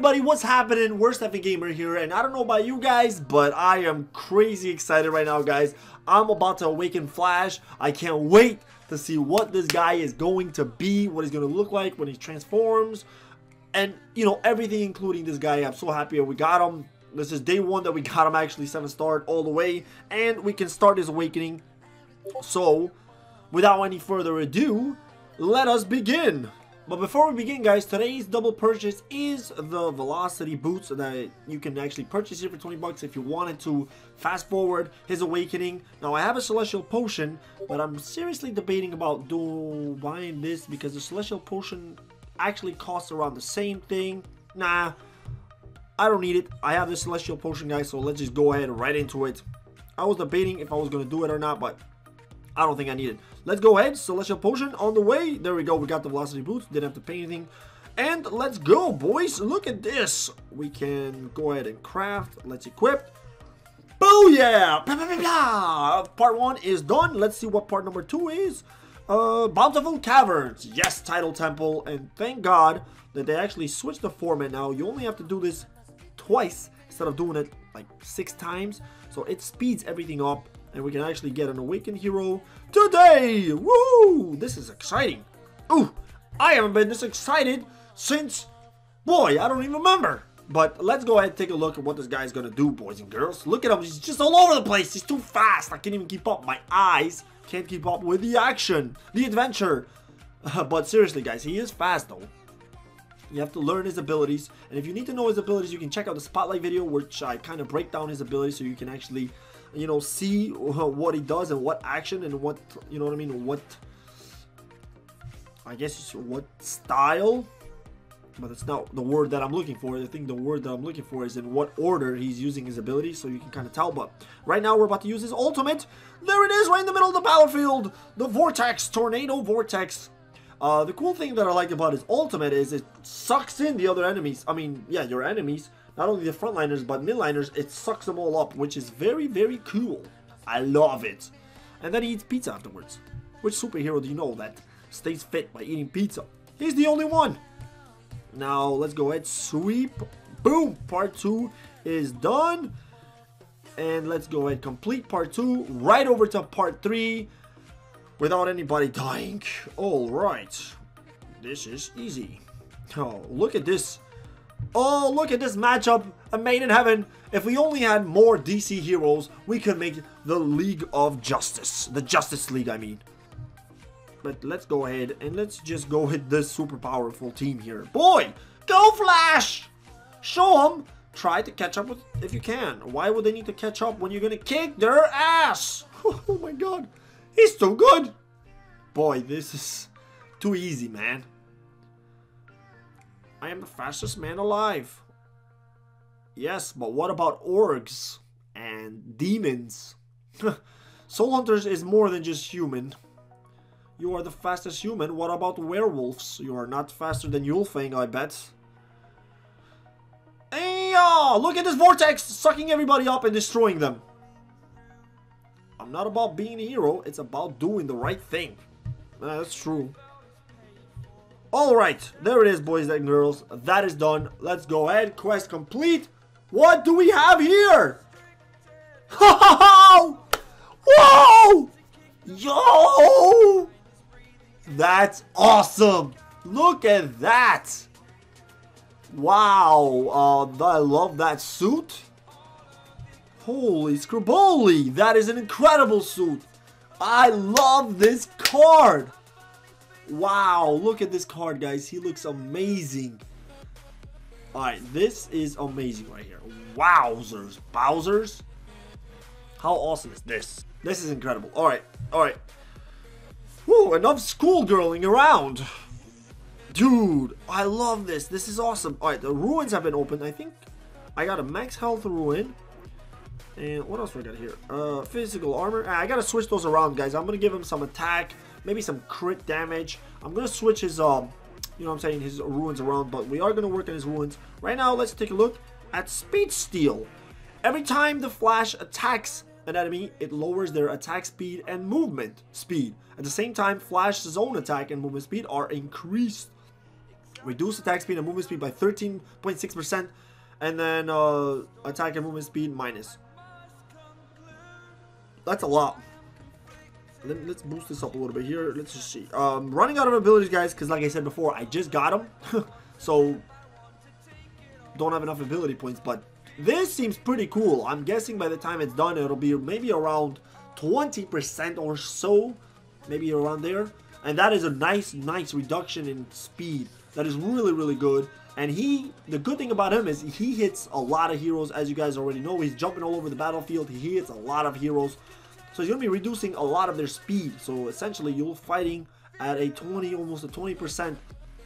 everybody, what's happening? We're Gamer here, and I don't know about you guys, but I am crazy excited right now, guys. I'm about to awaken Flash. I can't wait to see what this guy is going to be, what he's going to look like when he transforms, and, you know, everything including this guy. I'm so happy we got him. This is day one that we got him actually 7 star all the way, and we can start his awakening. So, without any further ado, let us begin. But before we begin guys, today's double purchase is the Velocity Boots that you can actually purchase here for 20 bucks if you wanted to fast forward his awakening. Now I have a Celestial Potion, but I'm seriously debating about do buying this because the Celestial Potion actually costs around the same thing. Nah, I don't need it. I have the Celestial Potion guys, so let's just go ahead right into it. I was debating if I was going to do it or not, but I don't think I need it. Let's go ahead. Celestial Potion on the way. There we go. We got the Velocity Boots. Didn't have to pay anything. And let's go, boys. Look at this. We can go ahead and craft. Let's equip. Booyah! Blah, blah, blah. Part one is done. Let's see what part number two is. Uh, Bountiful Caverns. Yes, Tidal Temple. And thank God that they actually switched the format now. You only have to do this twice instead of doing it like six times. So it speeds everything up and we can actually get an awakened hero today. Woo! This is exciting. Ooh, I haven't been this excited since, boy, I don't even remember. But let's go ahead and take a look at what this guy's gonna do, boys and girls. Look at him, he's just all over the place. He's too fast. I can't even keep up. My eyes can't keep up with the action, the adventure. but seriously, guys, he is fast though. You have to learn his abilities. And if you need to know his abilities, you can check out the Spotlight video, which I kind of break down his abilities so you can actually you know, see uh, what he does and what action and what, you know what I mean, what, I guess, what style, but it's not the word that I'm looking for. I think the word that I'm looking for is in what order he's using his ability, so you can kind of tell, but right now we're about to use his ultimate. There it is, right in the middle of the battlefield, the Vortex, Tornado Vortex. Uh, the cool thing that I like about his ultimate is it sucks in the other enemies. I mean, yeah, your enemies, not only the frontliners but midliners, it sucks them all up, which is very, very cool. I love it. And then he eats pizza afterwards. Which superhero do you know that stays fit by eating pizza? He's the only one. Now, let's go ahead, sweep. Boom! Part 2 is done. And let's go ahead, complete part 2, right over to part 3 without anybody dying. Alright. This is easy. Oh, look at this Oh, look at this matchup. A Made in Heaven. If we only had more DC heroes, we could make the League of Justice. The Justice League, I mean. But let's go ahead and let's just go with this super powerful team here. Boy, go Flash! Show them. Try to catch up with if you can. Why would they need to catch up when you're going to kick their ass? Oh my god. He's too good. Boy, this is too easy, man. I am the fastest man alive. Yes, but what about orcs and demons? Soul Hunters is more than just human. You are the fastest human. What about werewolves? You are not faster than Yulfang, I bet. Hey, look at this vortex sucking everybody up and destroying them. Not about being a hero. It's about doing the right thing. that's true. Alright, there it is, boys and girls. That is done. Let's go ahead. Quest complete. What do we have here? Whoa! Yo! That's awesome. Look at that. Wow. Uh, I love that suit. Holy scriboli. That is an incredible suit. I love this card. Wow, look at this card, guys. He looks amazing. Alright, this is amazing right here. Wowzers. Bowsers? How awesome is this? This is incredible. Alright, alright. Whew, enough schoolgirling around. Dude, I love this. This is awesome. Alright, the runes have been opened. I think I got a max health rune. And what else we got here? Uh, physical armor. Ah, I gotta switch those around, guys. I'm gonna give him some attack maybe some crit damage. I'm to switch his, um, you know what I'm saying, his runes around, but we are to work on his runes. Right now, let's take a look at Speed Steal. Every time the Flash attacks an enemy, it lowers their attack speed and movement speed. At the same time, Flash's own attack and movement speed are increased. Reduce attack speed and movement speed by 13.6%. And then uh, attack and movement speed minus. That's a lot. Let, us boost this up a little bit here. Let's just see. Um, running out of abilities, guys, because like I said before, I just got them. so, don't have enough ability points. But this seems pretty cool. I'm guessing by the time it's done, it'll be maybe around 20% or so. Maybe around there. And that is a nice, nice reduction in speed. That is really, really good. And he, the good thing about him is he hits a lot of heroes, as you guys already know. He's jumping all over the battlefield. He hits a lot of heroes. So he's going to be reducing a lot of their speed. So essentially, you're fighting at a 20, almost a 20%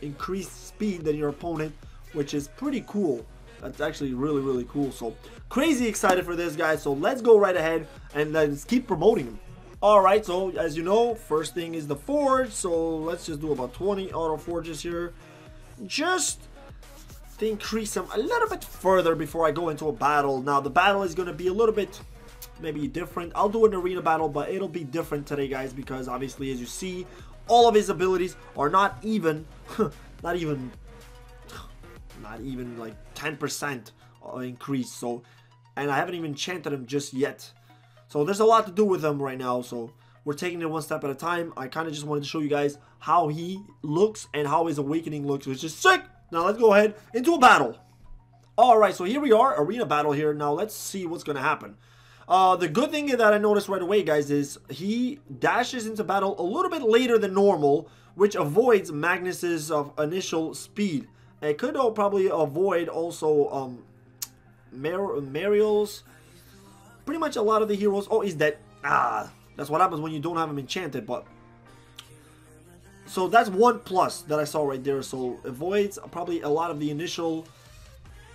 increased speed than your opponent, which is pretty cool. That's actually really, really cool. So crazy excited for this guy. So let's go right ahead and let's keep promoting him. Alright, so as you know, first thing is the forge. So let's just do about 20 auto forges here. Just to increase them a little bit further before I go into a battle. Now, the battle is going to be a little bit maybe different. I'll do an arena battle, but it'll be different today, guys, because obviously, as you see, all of his abilities are not even, not even, not even like 10% uh, increase. So, and I haven't even chanted him just yet. So there's a lot to do with him right now. So we're taking it one step at a time. I kind of just wanted to show you guys how he looks and how his awakening looks, which is sick. Now let's go ahead into a battle. Alright, so here we are, arena battle here. Now let's see what's going to happen. Uh, the good thing that I noticed right away, guys, is he dashes into battle a little bit later than normal, which avoids Magnus's uh, initial speed. It could uh, probably avoid also um, Mar Mariel's, pretty much a lot of the heroes. Oh, he's dead. Ah, that's what happens when you don't have him enchanted, but... So that's one plus that I saw right there. So avoids probably a lot of the initial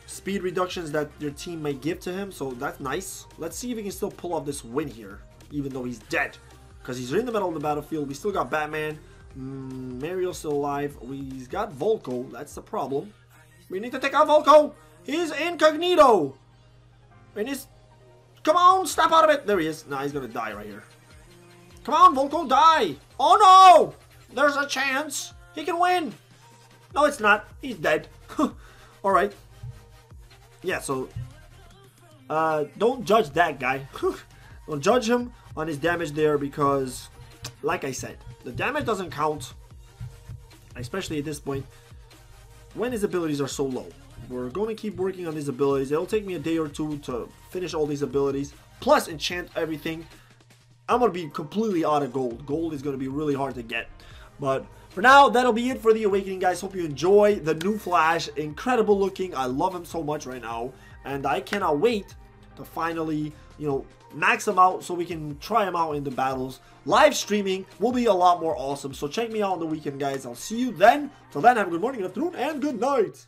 speed reductions that your team may give to him. So that's nice. Let's see if he can still pull off this win here, even though he's dead. Because he's in the middle of the battlefield. We still got Batman. Mm, Mario's still alive. We've got Vulko. That's the problem. We need to take out Vulko. He's incognito. And he's... Come on, snap out of it. There he is. Nah, he's going to die right here. Come on, Vulko, die. Oh, no. There's a chance. He can win. No, it's not. He's dead. All right yeah, so uh, don't judge that guy. don't judge him on his damage there because, like I said, the damage doesn't count, especially at this point, when his abilities are so low. We're going to keep working on these abilities. It'll take me a day or two to finish all these abilities, plus enchant everything. I'm going to be completely out of gold. Gold is going to be really hard to get. But for now, that'll be it for the Awakening, guys. Hope you enjoy the new Flash. Incredible looking. I love him so much right now. And I cannot wait to finally, you know, max him out so we can try him out in the battles. Live streaming will be a lot more awesome. So check me out on the weekend, guys. I'll see you then. Till then, have a good morning, good afternoon, and good night.